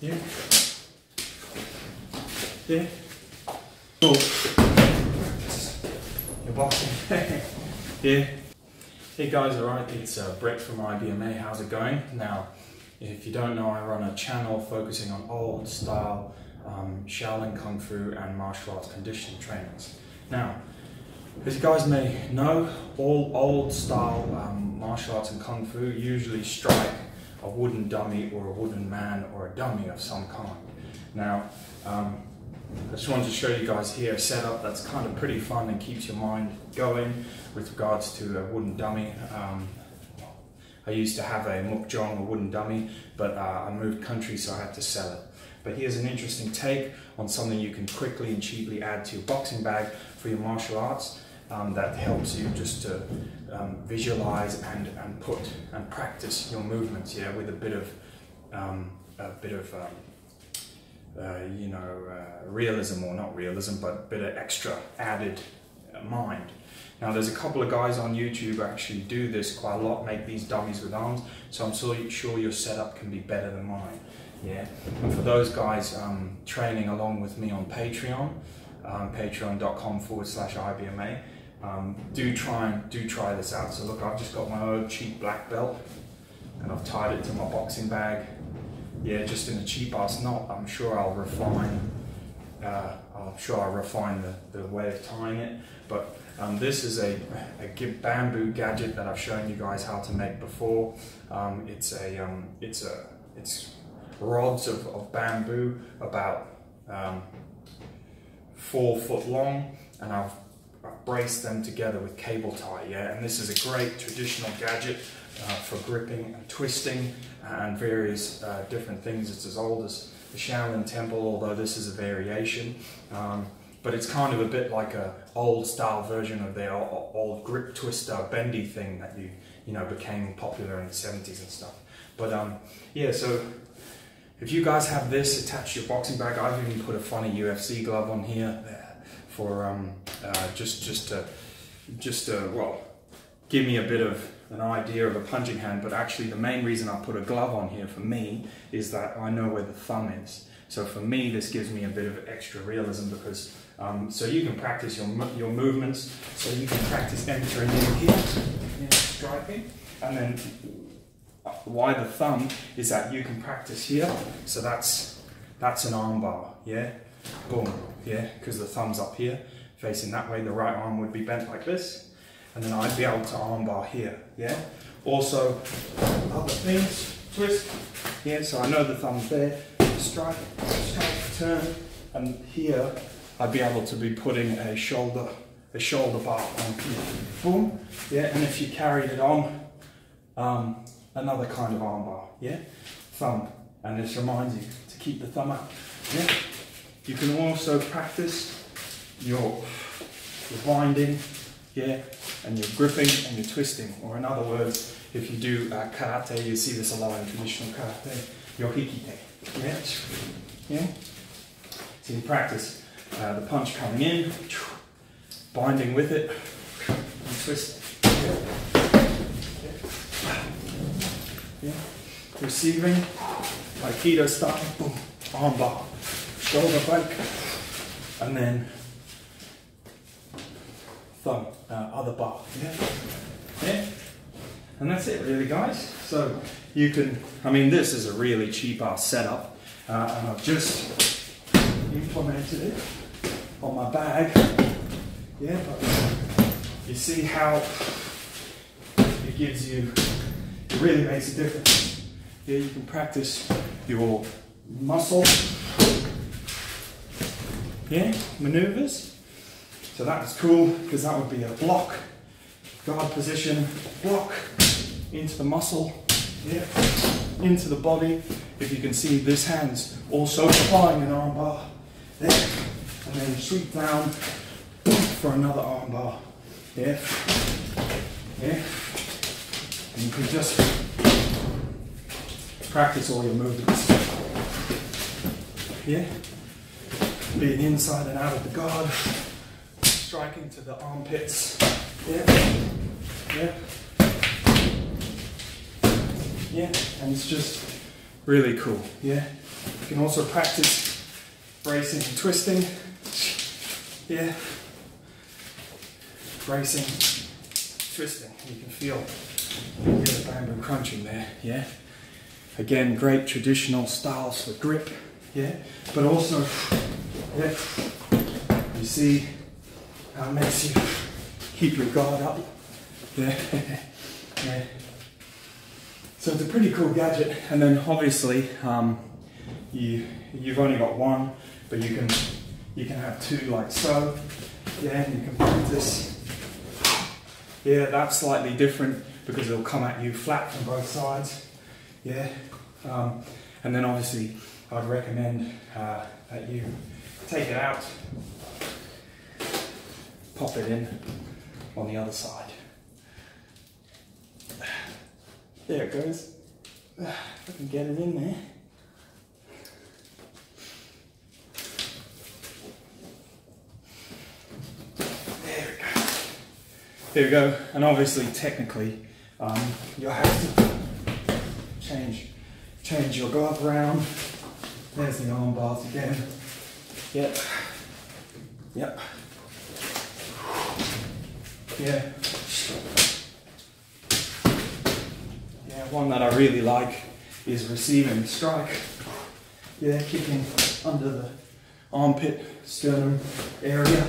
Yeah. Yeah. Cool. You're boxing. yeah. Hey guys, alright, it's uh, Brett from IBMA. How's it going? Now, if you don't know, I run a channel focusing on old style um, Shaolin Kung Fu and martial arts conditioning trainings. Now, as you guys may know, all old style um, martial arts and Kung Fu usually strike a wooden dummy or a wooden man or a dummy of some kind. Now, um, I just wanted to show you guys here a setup that's kind of pretty fun and keeps your mind going with regards to a wooden dummy. Um, I used to have a mukjong, a wooden dummy, but uh, I moved country so I had to sell it. But here's an interesting take on something you can quickly and cheaply add to your boxing bag for your martial arts um, that helps you just to um, visualize and, and put and practice your movements, yeah, with a bit of um, a bit of um, uh, you know uh, realism or not realism, but a bit of extra added mind. Now there's a couple of guys on YouTube actually do this quite a lot, make these dummies with arms, so I'm so sure your setup can be better than mine. Yeah, and for those guys um, training along with me on Patreon, um, patreon.com forward slash IBMA, um, do try and do try this out. So look, I've just got my old cheap black belt and I've tied it to my boxing bag. Yeah, just in a cheap ass knot. I'm sure I'll refine. Uh, I'm sure I'll refine the, the way of tying it. But um, this is a, a bamboo gadget that I've shown you guys how to make before. Um, it's a um, it's a it's rods of, of bamboo about um, four foot long, and I've I've braced them together with cable tie, yeah? And this is a great traditional gadget uh, for gripping and twisting and various uh, different things. It's as old as the Shaolin Temple, although this is a variation. Um, but it's kind of a bit like a old style version of the old grip twister bendy thing that you you know became popular in the 70s and stuff. But um, yeah, so if you guys have this attached to your boxing bag, I've even put a funny UFC glove on here for um, uh, just just to just to well give me a bit of an idea of a punching hand. But actually, the main reason I put a glove on here for me is that I know where the thumb is. So for me, this gives me a bit of extra realism because um, so you can practice your your movements. So you can practice entering in here, know, striking, and then why the thumb is that you can practice here. So that's that's an armbar, yeah boom, yeah, because the thumb's up here, facing that way, the right arm would be bent like this, and then I'd be able to armbar here, yeah? Also, other things, twist, yeah, so I know the thumb's there, strike, strike, turn, and here I'd be able to be putting a shoulder, a shoulder bar on here, boom, yeah, and if you carried it on, um, another kind of armbar, yeah? Thumb, and this reminds you to keep the thumb up, yeah? You can also practice your, your binding, yeah, and your gripping and your twisting. Or in other words, if you do uh, karate, you see this a lot in traditional karate, your hikite, yeah, yeah. So you practice uh, the punch coming in, binding with it, and twist. Yeah. Receiving, Aikido style, boom, arm bar shoulder break, and then thumb, uh, other bar. Yeah? yeah? And that's it really guys. So you can, I mean this is a really cheap ass setup uh, and I've just implemented it on my bag. Yeah, but you see how it gives you, it really makes a difference. Yeah, you can practice your muscle yeah, maneuvers. So that's cool because that would be a block, guard position, block into the muscle, yeah, into the body. If you can see this hand's also applying an armbar there, and then sweep down for another armbar, yeah, yeah. And you can just practice all your movements, yeah being inside and out of the guard, striking to the armpits. Yeah, yeah, yeah, and it's just really cool. Yeah, You can also practice bracing and twisting. Yeah. Bracing, twisting. You can feel, the bamboo crunching there. Yeah. Again, great traditional styles for grip. Yeah. But also, You see how it makes you keep your guard up. Yeah. yeah. So it's a pretty cool gadget. And then obviously, um, you you've only got one, but you can you can have two like so. Yeah, and you can practice. Yeah, that's slightly different because it'll come at you flat from both sides. Yeah, um, and then obviously I'd recommend uh, that you take it out, pop it in on the other side. There it goes. I can get it in there. There we go. There we go. And obviously, technically, um, you'll have to change change your glove around. There's the arm bars again. Yep. Yep. Yeah. Yeah, one that I really like is receiving strike. Yeah, kicking under the armpit, sternum area.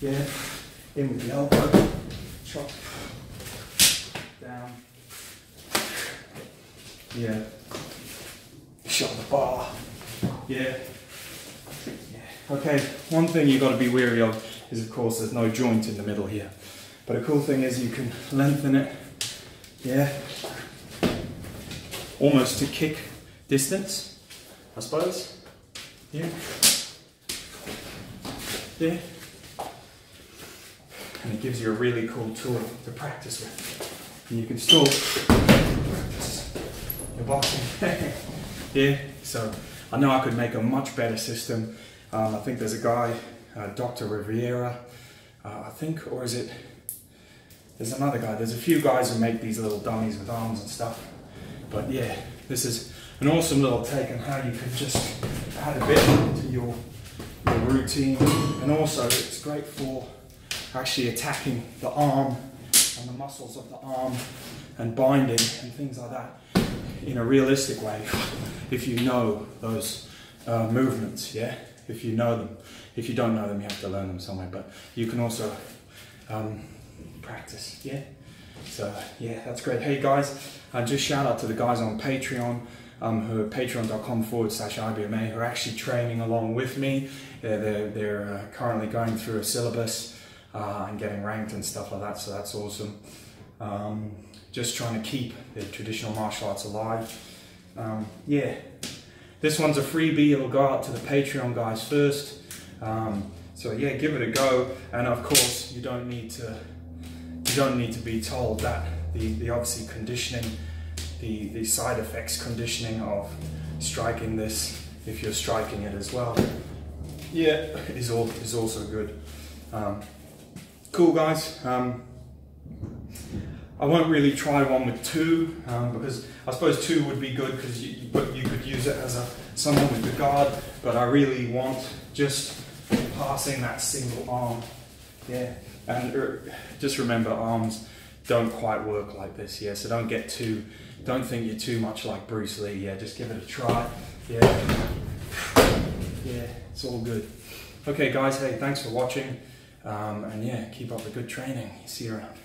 Yeah, in with the elbow, chop, down. Yeah, shot the bar. Yeah. Okay, one thing you've got to be wary of is, of course, there's no joint in the middle here. But a cool thing is you can lengthen it, yeah, almost to kick distance, I suppose. Yeah. Yeah. And it gives you a really cool tool to practice with. And you can still practice your boxing. yeah, so I know I could make a much better system. Um, I think there's a guy, uh, Dr. Riviera, uh, I think, or is it there's another guy. There's a few guys who make these little dummies with arms and stuff. But yeah, this is an awesome little take on how you can just add a bit to your, your routine. And also it's great for actually attacking the arm and the muscles of the arm and binding and things like that in a realistic way if you know those uh, movements, yeah? If you know them. If you don't know them, you have to learn them somewhere. But you can also um, practice. Yeah. So yeah, that's great. Hey guys, uh, just shout out to the guys on Patreon. Um, who are patreon.com forward slash IBMA who are actually training along with me. They're, they're, they're uh, currently going through a syllabus uh, and getting ranked and stuff like that, so that's awesome. Um, just trying to keep the traditional martial arts alive. Um, yeah, this one's a freebie, it'll go out to the Patreon guys first. Um, so yeah, give it a go, and of course, you don't need to you don't need to be told that the, the obviously conditioning, the, the side effects conditioning of striking this, if you're striking it as well, yeah, is, all, is also good. Um, cool guys. Um, I won't really try one with two um, because I suppose two would be good because you, you, you could use it as a someone with the guard, but I really want just passing that single arm. Yeah. And er, just remember, arms don't quite work like this, yeah? So don't get too, don't think you're too much like Bruce Lee, yeah? Just give it a try, yeah? Yeah, it's all good. Okay, guys, hey, thanks for watching. Um, and yeah, keep up the good training. See you around.